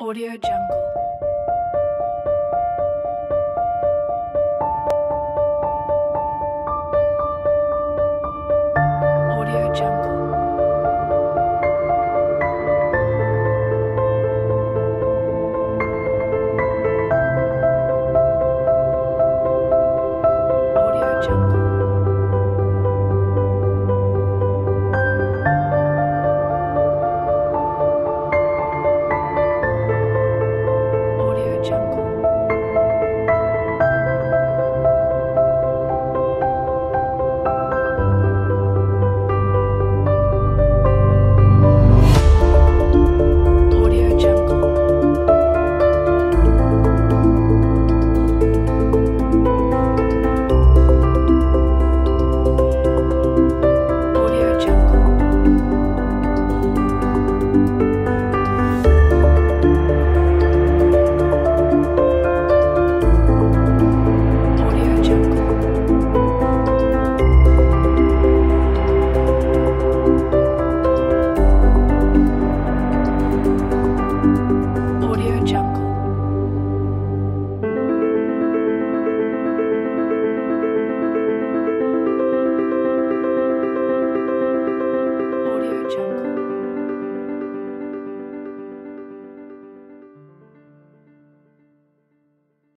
Audio Jungle.